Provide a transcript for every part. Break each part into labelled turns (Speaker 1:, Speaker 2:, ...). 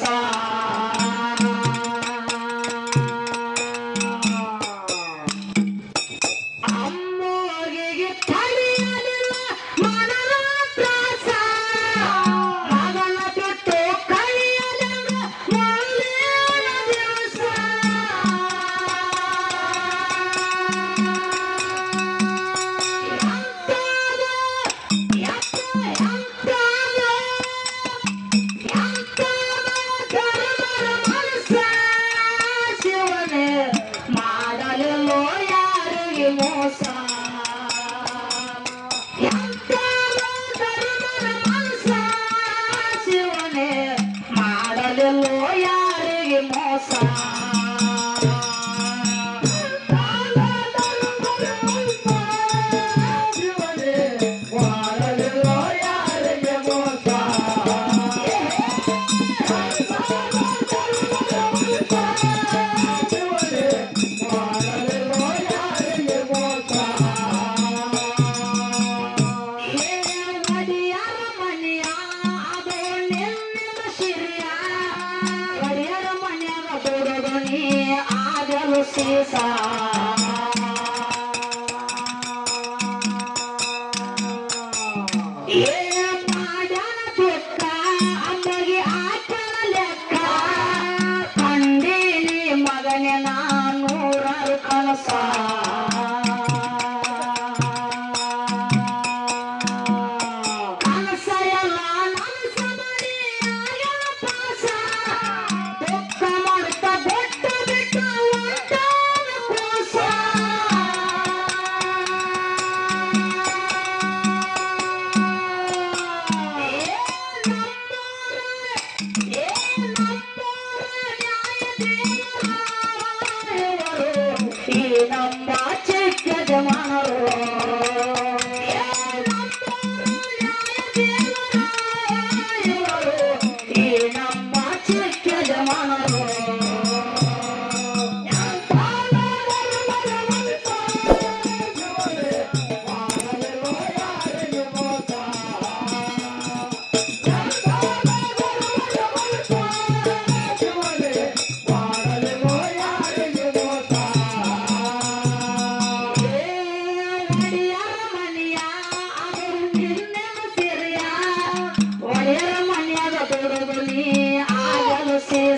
Speaker 1: Bye. Bye.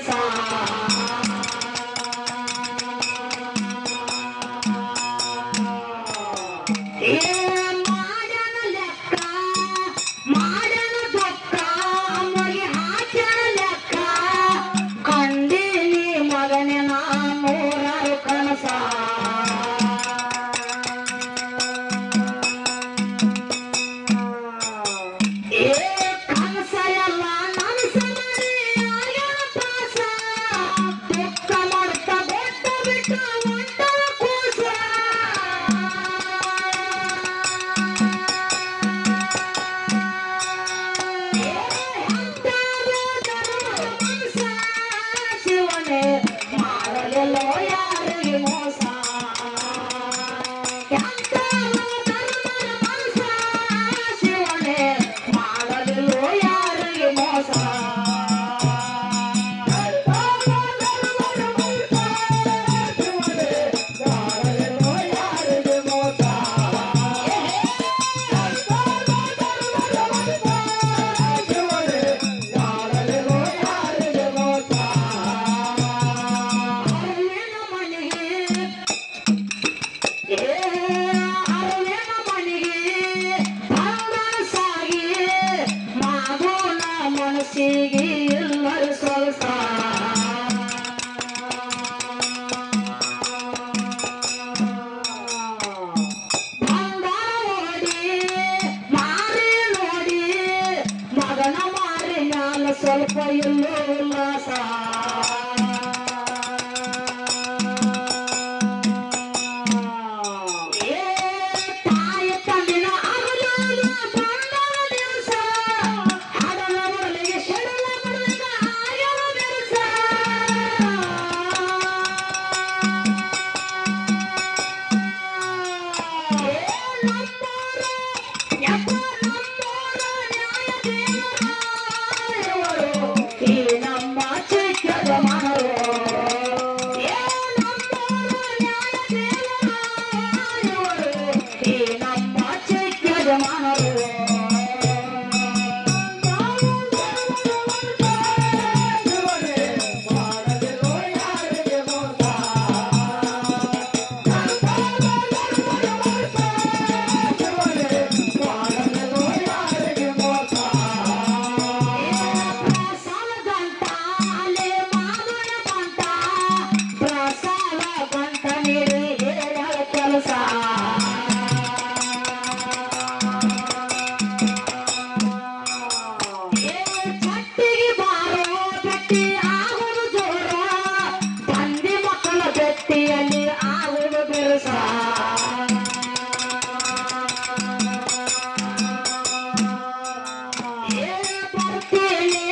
Speaker 1: साथ Israel. चले